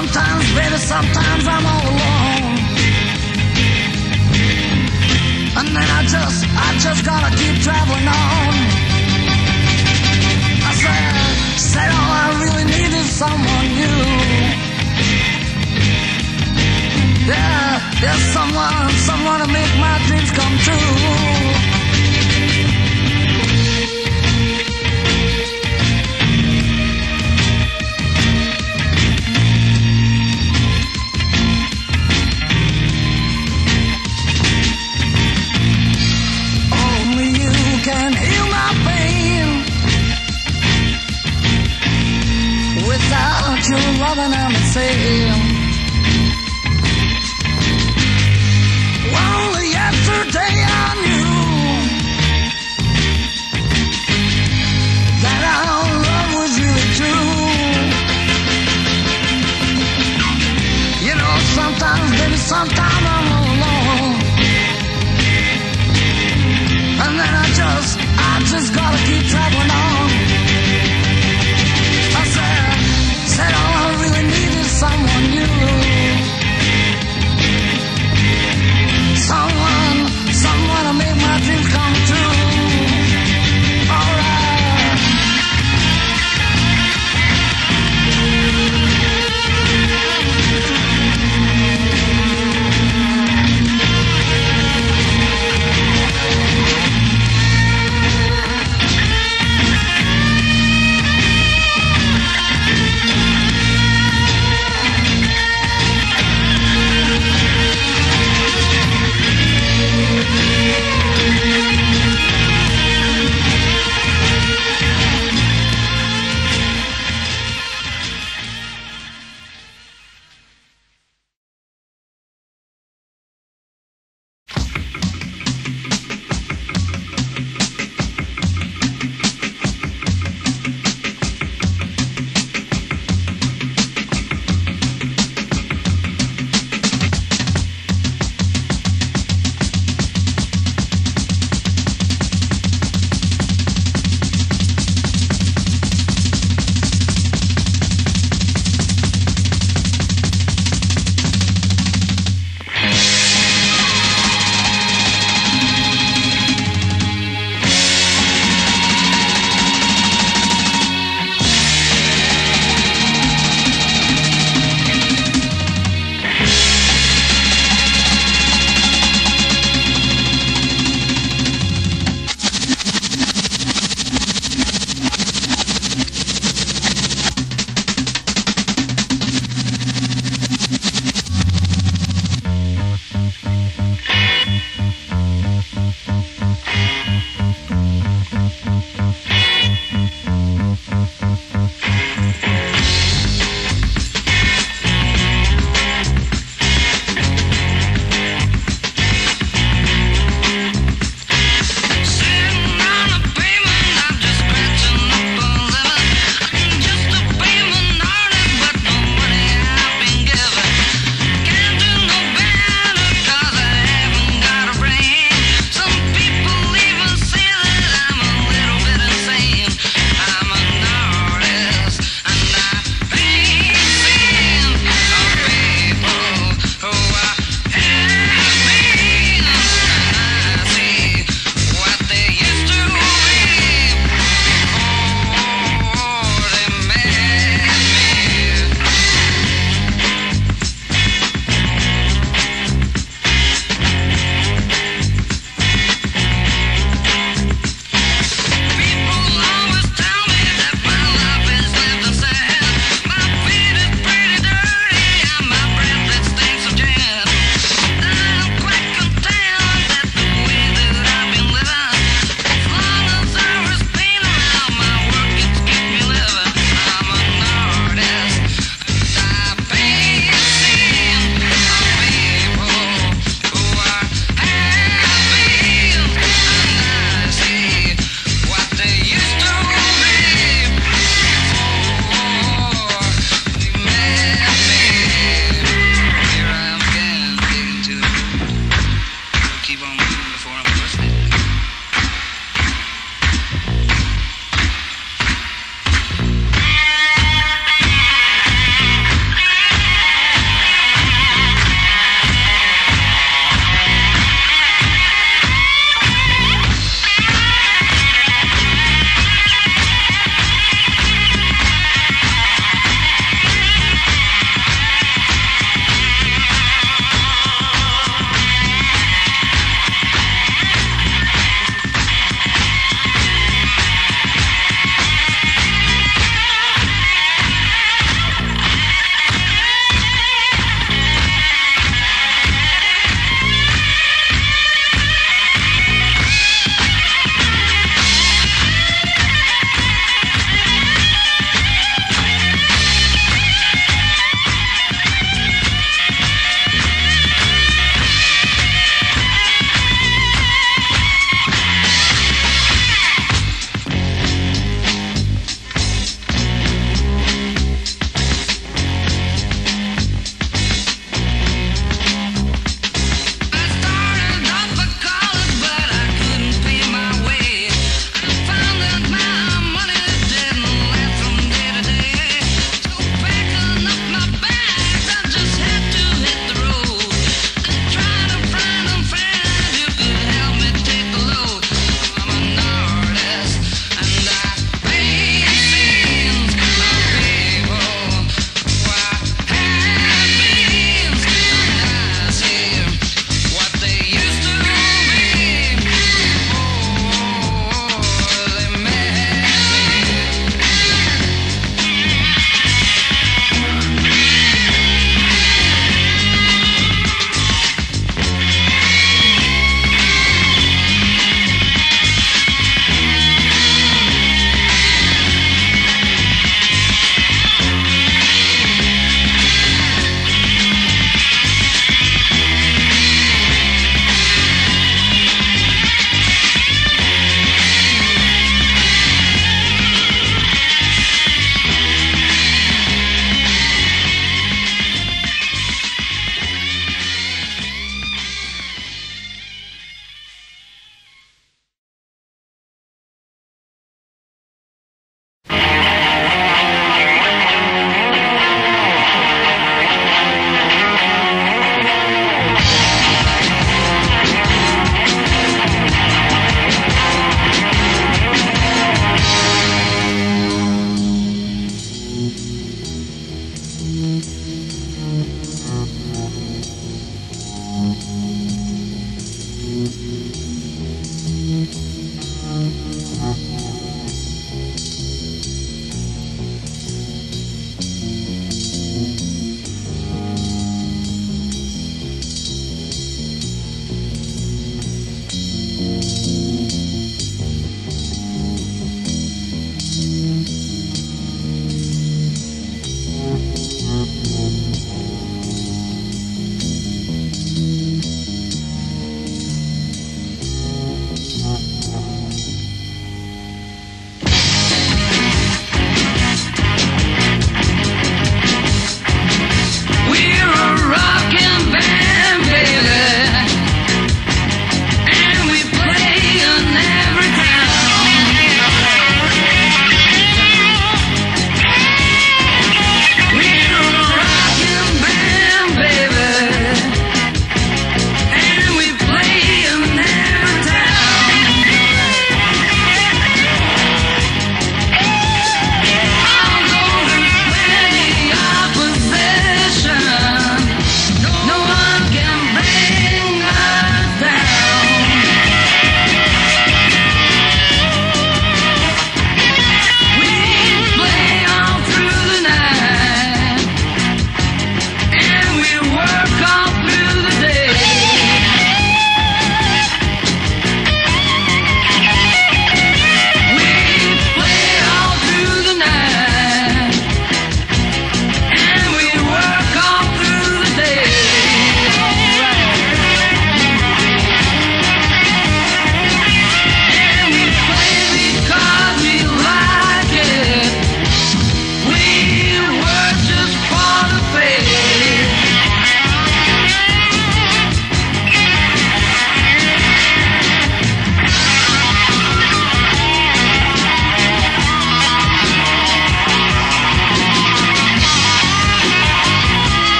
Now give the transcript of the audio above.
Sometimes, baby, sometimes I'm all alone. And then I just, I just gotta keep traveling on. I said, said all I really need is someone new. Yeah, there's someone, someone to make my dreams come true.